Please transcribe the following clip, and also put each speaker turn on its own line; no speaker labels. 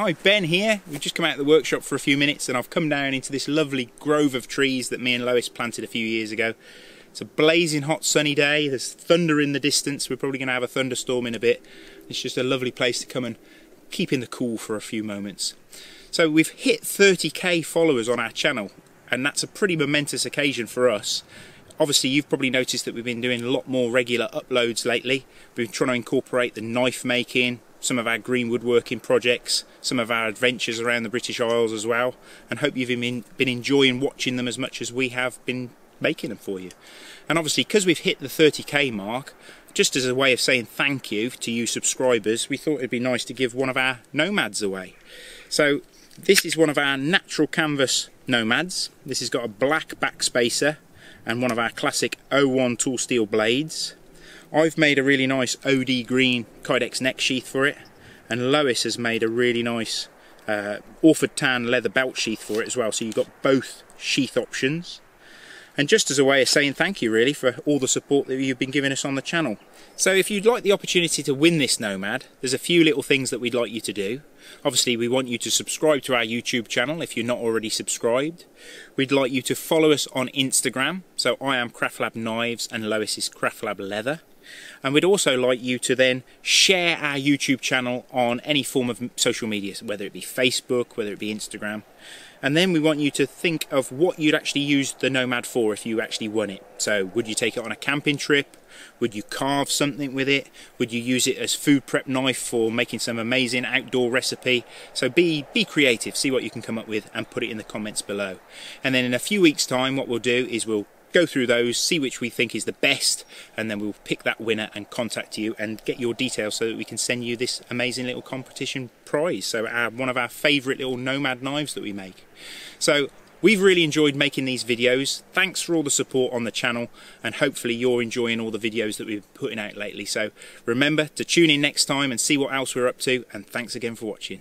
Hi, Ben here. We've just come out of the workshop for a few minutes and I've come down into this lovely grove of trees that me and Lois planted a few years ago. It's a blazing hot sunny day, there's thunder in the distance, we're probably going to have a thunderstorm in a bit. It's just a lovely place to come and keep in the cool for a few moments. So we've hit 30k followers on our channel and that's a pretty momentous occasion for us. Obviously you've probably noticed that we've been doing a lot more regular uploads lately. We've been trying to incorporate the knife making, some of our green woodworking projects, some of our adventures around the British Isles as well, and hope you've been, been enjoying watching them as much as we have been making them for you. And obviously, because we've hit the 30k mark, just as a way of saying thank you to you subscribers, we thought it'd be nice to give one of our nomads away. So this is one of our natural canvas nomads. This has got a black backspacer and one of our classic O1 tool steel blades. I've made a really nice OD green Kydex neck sheath for it and Lois has made a really nice uh, Orford tan leather belt sheath for it as well so you've got both sheath options and just as a way of saying thank you really for all the support that you've been giving us on the channel. So if you'd like the opportunity to win this Nomad, there's a few little things that we'd like you to do. Obviously we want you to subscribe to our YouTube channel if you're not already subscribed. We'd like you to follow us on Instagram, so I am Craftlab Knives and Lois is Craftlab Leather. And we'd also like you to then share our YouTube channel on any form of social media, whether it be Facebook, whether it be Instagram and then we want you to think of what you'd actually use the Nomad for if you actually won it. So would you take it on a camping trip? Would you carve something with it? Would you use it as food prep knife for making some amazing outdoor recipe? So be, be creative, see what you can come up with and put it in the comments below. And then in a few weeks time what we'll do is we'll go through those, see which we think is the best, and then we'll pick that winner and contact you and get your details so that we can send you this amazing little competition prize. So our, one of our favourite little Nomad knives that we make. So We've really enjoyed making these videos. Thanks for all the support on the channel and hopefully you're enjoying all the videos that we've been putting out lately. So remember to tune in next time and see what else we're up to and thanks again for watching.